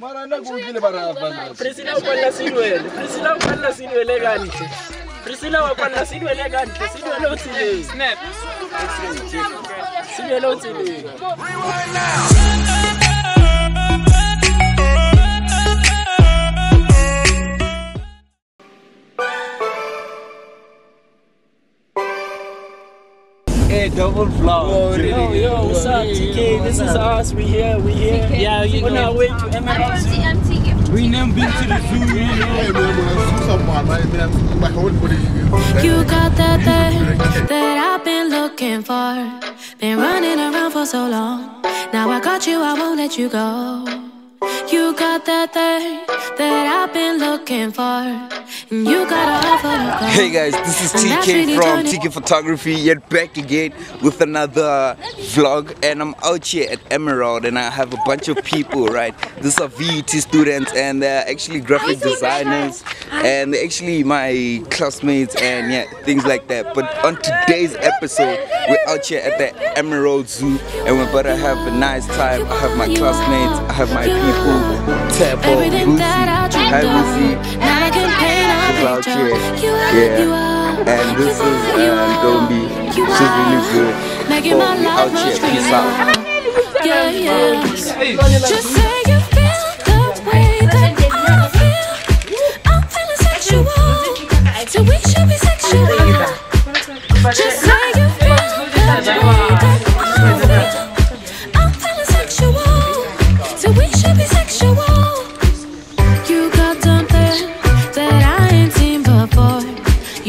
Mara na go utlwile ba ba. priscilla o kwalla silwele priscilla o kwalla silwele kantle priscilla wa kwalla silwele kantle silwele o tseleng. Silwele o tseleng Hey, double vlog. Yo, yo, what's up, TK? This is us. We here, we here. Yeah, you on our way to Emerald. We never been to the zoo, you know. You got that thing that I've been looking for. Been running around for so long. Now I got you, I won't let you go. You got that thing that I've been looking for. And you got a. Hey guys, this is TK from TK Photography, yet back again with another vlog. And I'm out here at Emerald, and I have a bunch of people, right? These are VUT students, and they're actually oh, graphic designers, and they're actually my classmates, and yeah, things like that. But on today's episode, we're out here at the Emerald Zoo, and we're about to have a nice time. I have my classmates, I have my people, Tabo, Everything Lucy, that I dreamed hi of. Lucy. Now I can paint a She's out picture. You are, you Yeah. are. And this is You uh, are. Dombi. You She's really are. good. Making my life out much here. Peace out. Yeah, yeah. Just say you feel the way that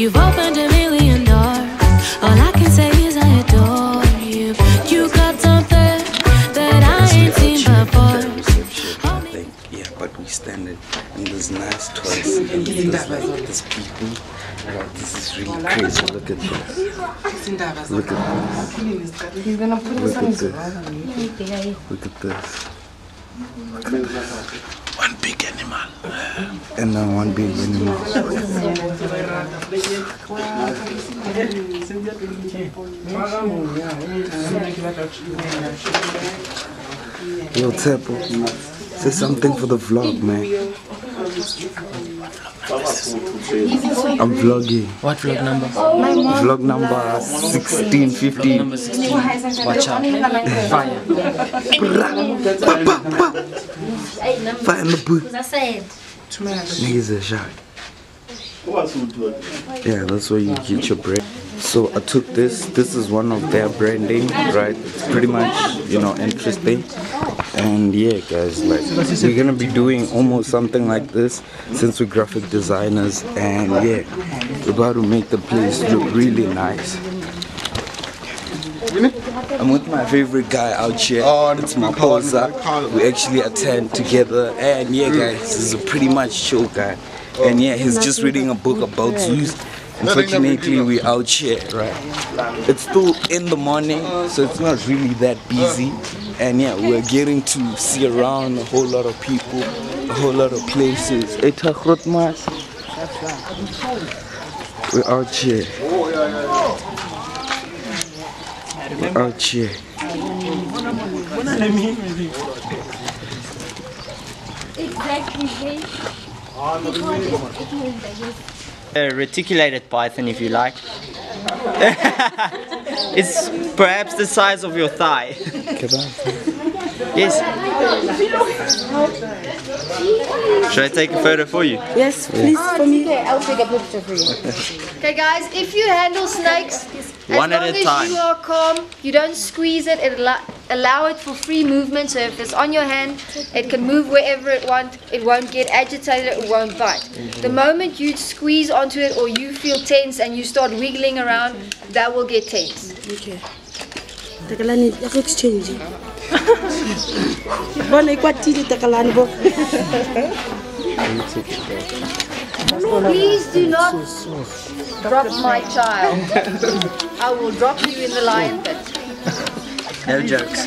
You've opened a million doors. All I can say is I adore you. You got something that I ain't seen before. Hold me Thing. Yeah, but we standing in this nice toys and there's like these people. Right, this is really crazy. Look at this. Look at this. Look at this. Look at this. Look at this. One big animal. And then one big animal. Yo, Tepo, say something for the vlog, man. I'm vlogging. What vlog number? Vlog number 16, 15. Number 16. Watch out. Fire. Fire in the booth. I said. Niggas are shy. Yeah, that's where you get your bread. So I took this. This is one of their branding, right? It's pretty much, you know, interesting. And yeah, guys, like we're gonna be doing almost something like this since we're graphic designers. And yeah, we're about to make the place look really nice. I'm with my favorite guy out here. Oh, it's Maposa. We actually attend together, and yeah, guys, this is a pretty much show guy. And yeah, he's just reading a book about zoos. Unfortunately, we out here, right? It's still in the morning, so it's not really that busy. And yeah, we're getting to see around a whole lot of people, a whole lot of places. Hey, Takrot We're out here. We're out here. A reticulated python, if you like. it's perhaps the size of your thigh. yes. Should I take a photo for you? Yes, please, ah, for me. Okay, I'll take a picture for you. Okay, guys, if you handle snakes, as One at long a as time. you are calm, you don't squeeze it, it allow, allow it for free movement. So if it's on your hand, it can move wherever it wants. It won't get agitated, it won't bite. Mm-hmm. The moment you squeeze onto it or you feel tense and you start wiggling around, that will get tense. Okay. Takalani, ako exchange. Bona ikwatile takalani bo. Please do not drop my child. I will drop you in the lion pit. No jokes.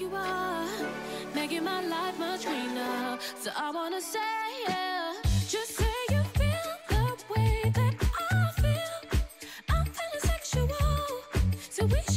you are making my life much greener. So I wanna say, yeah, just say you feel the way that I feel. I'm feeling sexual, so we.